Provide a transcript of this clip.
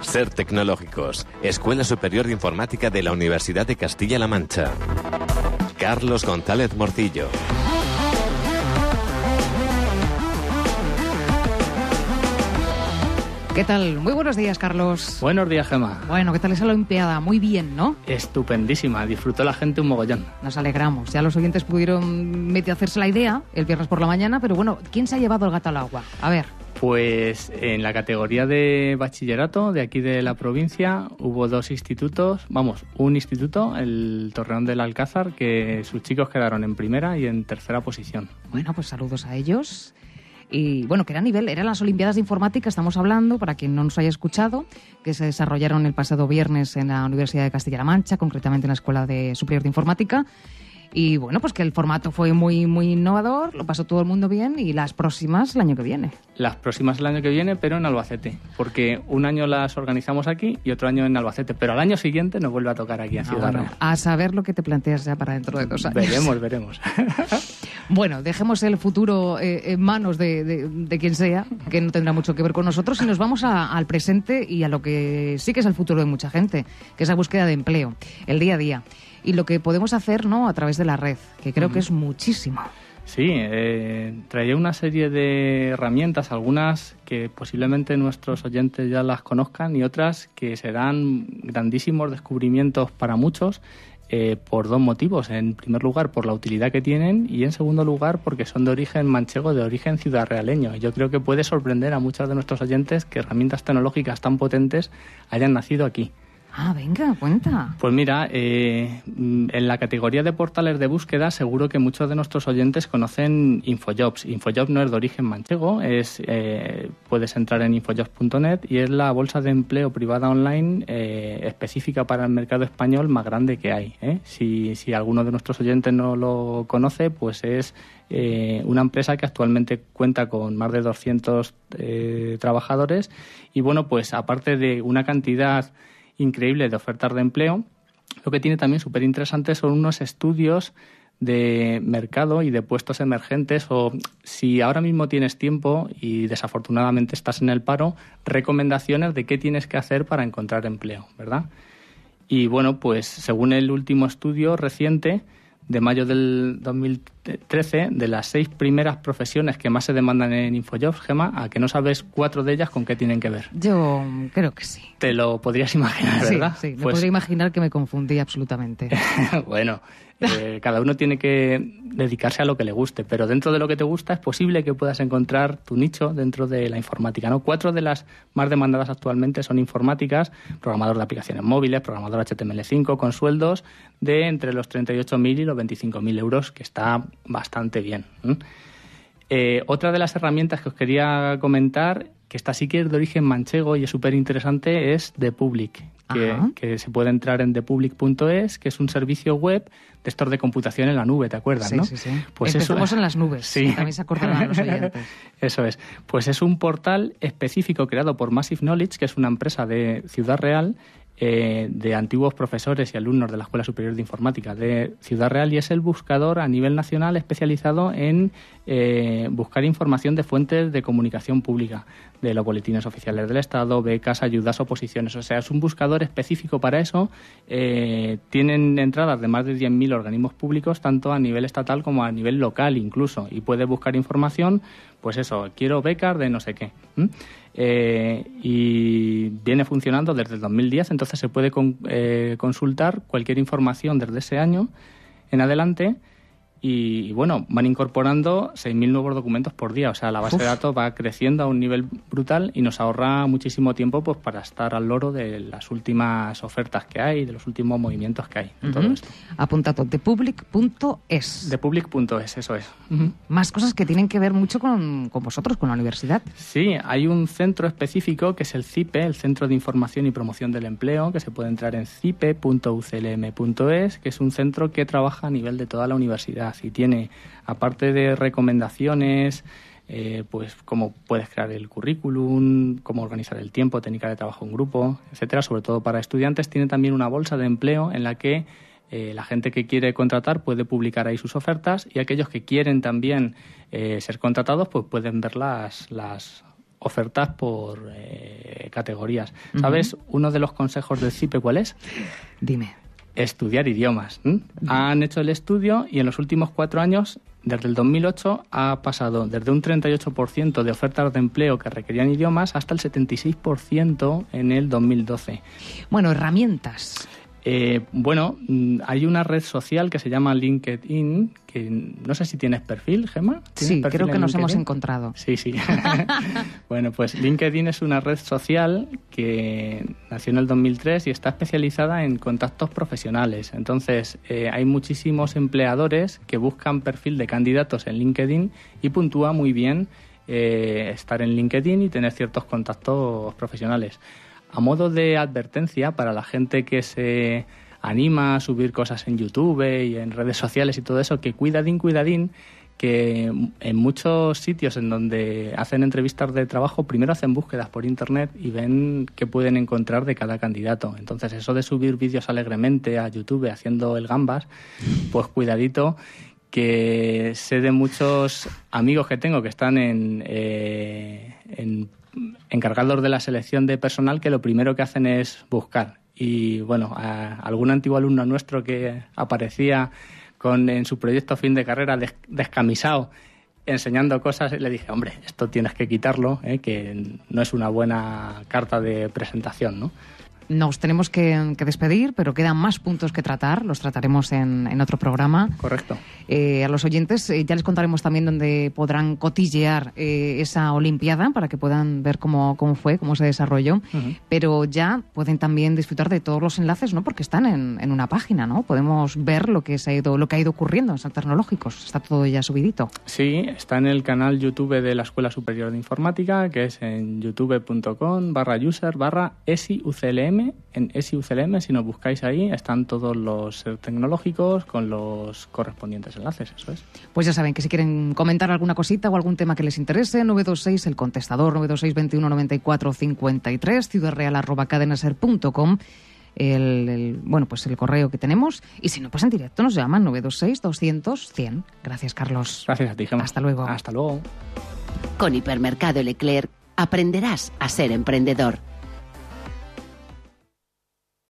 Ser Tecnológicos, Escuela Superior de Informática de la Universidad de Castilla-La Mancha. Carlos González Morcillo. ¿Qué tal? Muy buenos días, Carlos. Buenos días, Gemma. Bueno, ¿qué tal esa Olimpiada? Muy bien, ¿no? Estupendísima, disfrutó la gente un mogollón. Nos alegramos. Ya los oyentes pudieron medio hacerse la idea el viernes por la mañana, pero bueno, ¿quién se ha llevado el gato al agua? A ver. Pues en la categoría de bachillerato de aquí de la provincia hubo dos institutos, vamos, un instituto, el Torreón del Alcázar, que sus chicos quedaron en primera y en tercera posición. Bueno, pues saludos a ellos. Y bueno, que era nivel, eran las Olimpiadas de Informática, estamos hablando, para quien no nos haya escuchado, que se desarrollaron el pasado viernes en la Universidad de Castilla-La Mancha, concretamente en la Escuela de Superior de Informática. Y bueno, pues que el formato fue muy, muy innovador, lo pasó todo el mundo bien y las próximas el año que viene. Las próximas el año que viene, pero en Albacete, porque un año las organizamos aquí y otro año en Albacete, pero al año siguiente nos vuelve a tocar aquí a Ah, Ciudad bueno, a saber lo que te planteas ya para dentro de dos años. Veremos, veremos. Bueno, dejemos el futuro eh, en manos de, de- de quien sea, que no tendrá mucho que ver con nosotros, y nos vamos a- al presente y a lo que sí que es el futuro de mucha gente, que es la búsqueda de empleo, el día a día. Y lo que podemos hacer ¿no? a través de la red, que creo que es muchísimo. Sí, eh, traía una serie de herramientas, algunas que posiblemente nuestros oyentes ya las conozcan y otras que serán grandísimos descubrimientos para muchos eh, por dos motivos. En primer lugar, por la utilidad que tienen y en segundo lugar, porque son de origen manchego, de origen ciudad realeño. Yo creo que puede sorprender a muchos de nuestros oyentes que herramientas tecnológicas tan potentes hayan nacido aquí. Ah, venga, cuenta. Pues mira, eh, mm, en la categoría de portales de búsqueda seguro que muchos de nuestros oyentes conocen Infojobs. Infojobs no es de origen manchego, es, eh, puedes entrar en infojobs.net y es la bolsa de empleo privada online eh, específica para el mercado español más grande que hay. ¿eh? Si, si alguno de nuestros oyentes no lo conoce, pues es eh, una empresa que actualmente cuenta con más de 200 eh, trabajadores y bueno, pues aparte de una cantidad increíble de ofertas de empleo. Lo que tiene también súper interesante son unos estudios de mercado y de puestos emergentes o si ahora mismo tienes tiempo y desafortunadamente estás en el paro, recomendaciones de qué tienes que hacer para encontrar empleo, ¿verdad? Y bueno, pues según el último estudio reciente de mayo del 2013, de las seis primeras profesiones que más se demandan en Infojobs, Gema, a que no sabes cuatro de ellas con qué tienen que ver. Yo creo que sí. Te lo podrías imaginar, Sí, ¿verdad? sí, me Pues, podría imaginar que me confundí absolutamente. bueno, eh, cada uno tiene que dedicarse a lo que le guste, pero dentro de lo que te gusta es posible que puedas encontrar tu nicho dentro de la informática. ¿no? Cuatro de las más demandadas actualmente son informáticas, programador de aplicaciones móviles, programador HTML5, con sueldos de entre los 38.000 y los 25.000 euros, que está bastante bien. Eh, otra de las herramientas que os quería comentar, que esta sí que es de origen manchego y es súper interesante, es The Public, que, se puede entrar en thepublic.es, que es un servicio web de estos de computación en la nube, ¿te acuerdas? Sí, no? sí, sí. Pues Empezamos eso- en las nubes, Sí. también se acordarán los oyentes. Eso es. Pues es un portal específico creado por Massive Knowledge, que es una empresa de Ciudad Real, eh, de antiguos profesores y alumnos de la Escuela Superior de Informática de Ciudad Real, y es el buscador a nivel nacional especializado en eh, buscar información de fuentes de comunicación pública, de los boletines oficiales del Estado, becas, ayudas, oposiciones. O sea, es un buscador específico para eso. Eh, tienen entradas de más de 10.000 organismos públicos, tanto a nivel estatal como a nivel local incluso, y puede buscar información, pues eso, quiero becas de no sé qué. Eh, y viene funcionando desde el 2010, entonces se puede con- eh, consultar cualquier información desde ese año en adelante. Y, y bueno, van incorporando 6.000 nuevos documentos por día. O sea, la base de datos va creciendo a un nivel brutal y nos ahorra muchísimo tiempo pues para estar al loro de las últimas ofertas que hay, de los últimos movimientos que hay. en todo Ujú. esto. Apuntado, thepublic.es. De public.es, eso es. Ujú. Más cosas que tienen que ver mucho con, con vosotros, con la universidad. Sí, hay un centro específico que es el CIPE, el Centro de Información y Promoción del Empleo, que se puede entrar en cipe.uclm.es, que es un centro que trabaja a nivel de toda la universidad y tiene, aparte de recomendaciones, eh, pues cómo puedes crear el currículum, cómo organizar el tiempo, técnica de trabajo en grupo, etcétera, sobre todo para estudiantes, tiene también una bolsa de empleo en la que eh, la gente que quiere contratar puede publicar ahí sus ofertas y aquellos que quieren también eh, ser contratados pues pueden ver las, las ofertas por categorías. ¿Sabes uno de los consejos del CIPE cuál es? Dime. Estudiar idiomas. Han hecho el estudio y en los últimos cuatro años desde el 2008 ha pasado desde un 38% de ofertas de empleo que requerían idiomas hasta el 76% en el 2012. Bueno, herramientas. Eh, bueno, mm, hay una red social que se llama LinkedIn, que no sé si tienes perfil, Gemma. Sí, creo que nos hemos encontrado. Sí, sí. bueno, pues LinkedIn es una red social que nació en el 2003 y está especializada en contactos profesionales. Entonces, eh, hay muchísimos empleadores que buscan perfil de candidatos en LinkedIn y puntúa muy bien eh, estar en LinkedIn y tener ciertos contactos profesionales. A modo de advertencia para la gente que se anima a subir cosas en YouTube y en redes sociales y todo eso, que cuidadín, cuidadín, que en muchos sitios en donde hacen entrevistas de trabajo, primero hacen búsquedas por internet y ven qué pueden encontrar de cada candidato. Entonces, eso de subir vídeos alegremente a YouTube haciendo el gambas, pues cuidadito, que sé de muchos amigos que tengo que están en, eh, en encargados de la selección de personal que lo primero que hacen es buscar. Y bueno, algún antiguo alumno nuestro que aparecía con, en su proyecto fin de carrera descamisado enseñando cosas, le dije, hombre, esto tienes que quitarlo, ¿eh? que no es una buena carta de presentación, ¿no? Nos tenemos que, despedir, pero quedan más puntos que tratar. Los trataremos en, otro programa. Correcto. Eh, a los oyentes eh, ya les contaremos también dónde podrán cotillear eh, esa Olimpiada para que puedan ver cómo, cómo fue, cómo se desarrolló. Pero ya pueden también disfrutar de todos los enlaces, ¿no? Porque están en, una página, ¿no? Podemos ver lo que se ha ido, lo que ha ido ocurriendo en Saltos Tecnológicos. Está todo ya subidito. Sí, está en el canal YouTube de la Escuela Superior de Informática, que es en youtube.com barra user barra esiuclm en SIUCLM, si nos buscáis ahí, están todos los tecnológicos con los correspondientes enlaces, eso es. Pues ya saben que si quieren comentar alguna cosita o algún tema que les interese, 926, el contestador, 926 21 94 53, ciudadreal.cadenaser.com. El, el, bueno, pues el correo que tenemos. Y si no, pues en directo nos llaman 926 200 100. Gracias, Carlos. Gracias a ti, Gemma. Hasta luego. Hasta luego. Con Hipermercado Leclerc aprenderás a ser emprendedor